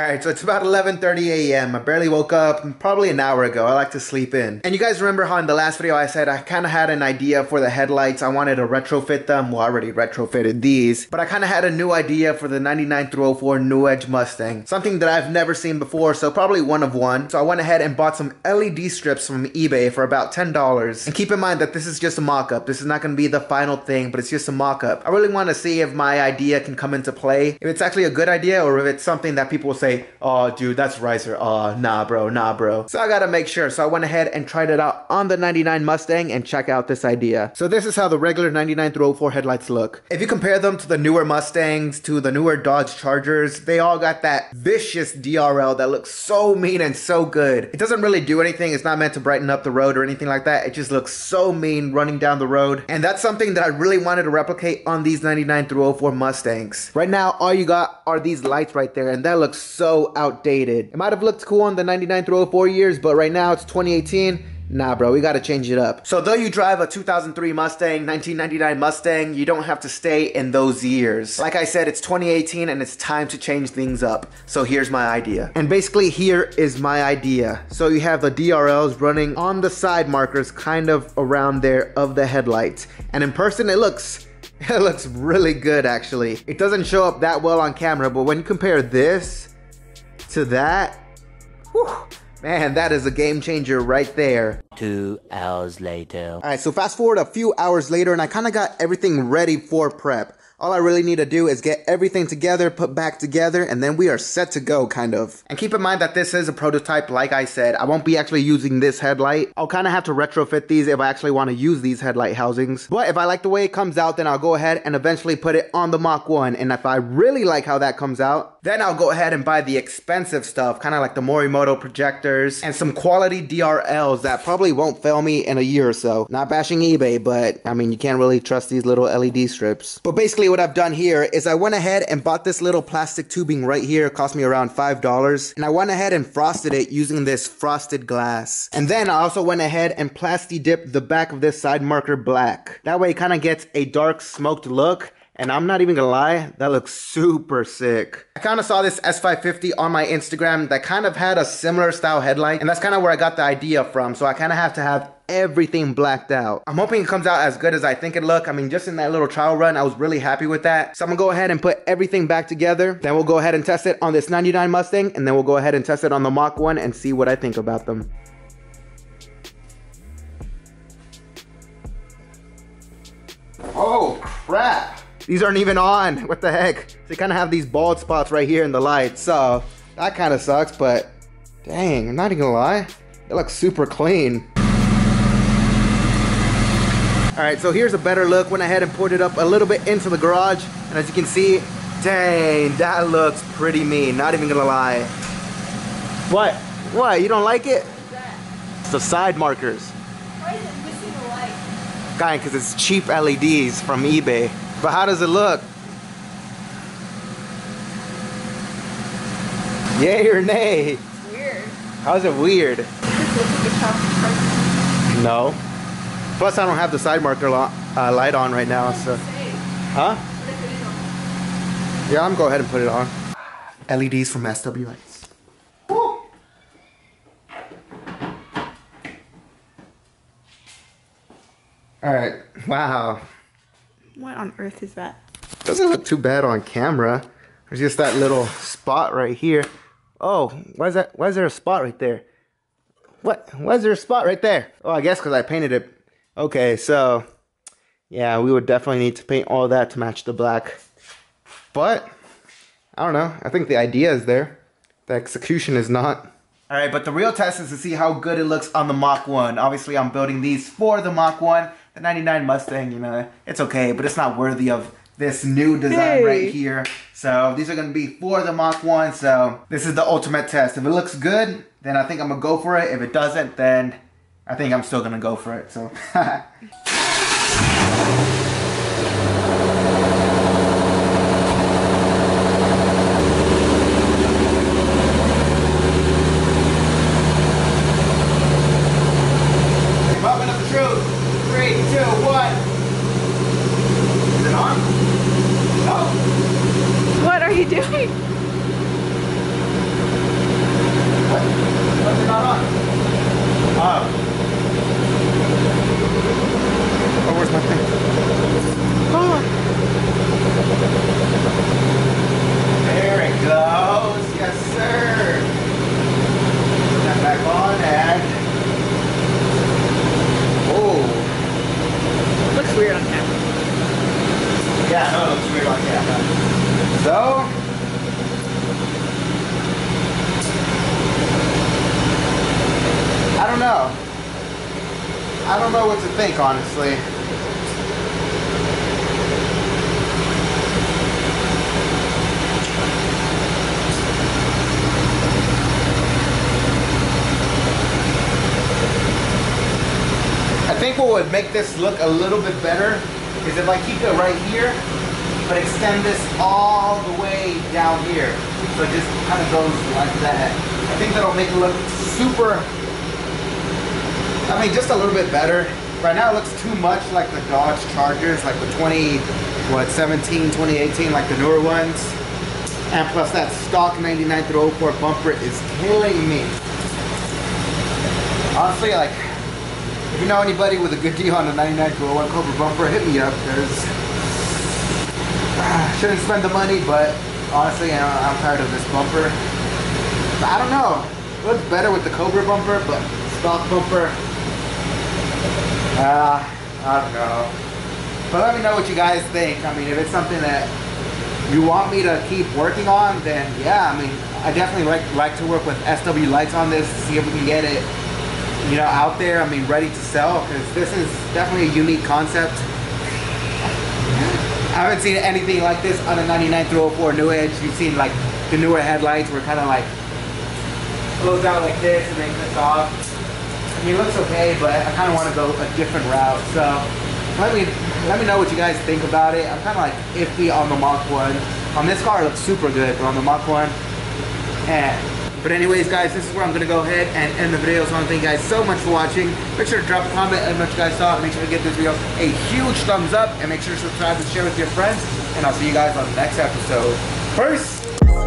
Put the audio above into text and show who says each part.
Speaker 1: Alright, so it's about 11.30 a.m. I barely woke up, probably an hour ago. I like to sleep in. And you guys remember how in the last video I said I kind of had an idea for the headlights. I wanted to retrofit them. Well, I already retrofitted these. But I kind of had a new idea for the 99 through 04 New Edge Mustang. Something that I've never seen before, so probably one of one. So I went ahead and bought some LED strips from eBay for about $10. And keep in mind that this is just a mock-up. This is not going to be the final thing, but it's just a mock-up. I really want to see if my idea can come into play. If it's actually a good idea or if it's something that people say, oh, dude, that's ricer. Oh, nah, bro, nah, bro. So I gotta make sure. So I went ahead and tried it out on the 99 Mustang and check out this idea. So this is how the regular 99 through 04 headlights look. If you compare them to the newer Mustangs, to the newer Dodge Chargers, they all got that vicious DRL that looks so mean and so good. It doesn't really do anything. It's not meant to brighten up the road or anything like that. It just looks so mean running down the road. And that's something that I really wanted to replicate on these 99 through 04 Mustangs. Right now, all you got are these lights right there, and that looks so outdated. It might have looked cool on the 99 through 04 years, but right now it's 2018 Nah, bro, we gotta change it up. So though you drive a 2003 Mustang, 1999 Mustang, you don't have to stay in those years. Like I said, it's 2018 and it's time to change things up. So here's my idea. And basically here is my idea. So you have the DRLs running on the side markers kind of around there of the headlights. And in person it looks it looks really good actually. It doesn't show up that well on camera, but when you compare this to that, whew, man, that is a game changer right there.
Speaker 2: Two hours later.
Speaker 1: All right, so fast forward a few hours later, and I kind of got everything ready for prep. All I really need to do is get everything together, put back together, and then we are set to go, kind of. And keep in mind that this is a prototype, like I said. I won't be actually using this headlight. I'll kind of have to retrofit these if I actually want to use these headlight housings. But if I like the way it comes out, then I'll go ahead and eventually put it on the Mach 1. And if I really like how that comes out, then I'll go ahead and buy the expensive stuff, kind of like the Morimoto projectors and some quality DRLs that probably won't fail me in a year or so. Not bashing eBay, but I mean, you can't really trust these little LED strips. But basically what I've done here is I went ahead and bought this little plastic tubing right here. It cost me around $5. And I went ahead and frosted it using this frosted glass. And then I also went ahead and plasti dipped the back of this side marker black. That way it kind of gets a dark smoked look and I'm not even gonna lie, that looks super sick. I kind of saw this S550 on my Instagram that kind of had a similar style headlight, and that's kind of where I got the idea from. So I kind of have to have everything blacked out. I'm hoping it comes out as good as I think it look. I mean, just in that little trial run, I was really happy with that. So I'm gonna go ahead and put everything back together. Then we'll go ahead and test it on this 99 Mustang, and then we'll go ahead and test it on the Mach 1 and see what I think about them. Oh, crap. These aren't even on. What the heck? They kind of have these bald spots right here in the light. So that kind of sucks, but dang, I'm not even gonna lie. It looks super clean. All right, so here's a better look. Went ahead and poured it up a little bit into the garage. And as you can see, dang, that looks pretty mean. Not even gonna lie. What? What, you don't like it? It's the side markers.
Speaker 3: Why is it missing a light?
Speaker 1: Guy, because it's cheap LEDs from eBay. But how does it look? Yay or nay?
Speaker 3: It's weird.
Speaker 1: How's it weird?
Speaker 3: This looks like a chopped person.
Speaker 1: No. Plus, I don't have the side marker lo- uh, light on right now, so. Huh?
Speaker 3: What if it is on?
Speaker 1: Yeah, I'm gonna go ahead and put it on. LEDs from SW Lights. All right. Wow.
Speaker 3: What on earth is that?
Speaker 1: Doesn't look too bad on camera. There's just that little spot right here. Oh, why is that? Why is there a spot right there? What? Why is there a spot right there? Oh, I guess because I painted it. Okay, so yeah, we would definitely need to paint all that to match the black. But I don't know. I think the idea is there. The execution is not. All right, but the real test is to see how good it looks on the Mach 1. Obviously, I'm building these for the Mach 1. The 99 Mustang, you know, it's okay, but it's not worthy of this new design
Speaker 3: Hey.
Speaker 1: right here. So these are gonna be for the Mach 1. So this is the ultimate test. If it looks good, then I think I'm gonna go for it. If it doesn't, then I think I'm still gonna go for it. So I'm on at... Oh. Looks weird on camera. Yeah, no, it looks weird on camera.
Speaker 3: So... I don't know.
Speaker 1: I don't know what to think, honestly. Think what would make this look a little bit better is if I keep it right here, but extend this all the way down here. So it just kind of goes like that. I think that'll make it look super, I mean, just a little bit better. Right now it looks too much like the Dodge Chargers, like the 20, what, 17, 2018, like the newer ones. And plus that stock 99 through 04 bumper is killing me. Honestly, like, you know anybody with a good deal on the 99 through 01 Cobra bumper, hit me up, because uh, shouldn't spend the money, but honestly, I'm tired of this bumper. I don't know. It looks better with the Cobra bumper, but stock bumper, uh, I don't know. But let me know what you guys think. I mean, if it's something that you want me to keep working on, then yeah, I mean, I definitely like like to work with SW Lights on this, see if we can get it, you know, out there. I mean, ready to sell, because this is definitely a unique concept. I haven't seen anything like this on a 99 through 04 New Edge. You've seen like the newer headlights were kind of like closed out like this and then clipped off. I mean, it looks okay, but I kind of want to go a different route. So let me let me know what you guys think about it. I'm kind of like iffy on the Mach 1. On this car, it looks super good, but on the Mach 1, eh. But anyways, guys, this is where I'm going to go ahead and end the video. So I want to thank you guys so much for watching. Make sure to drop a comment and what you guys thought. Make sure to give this video a huge thumbs up. And make sure to subscribe and share with your friends. And I'll see you guys on the next episode. Peace!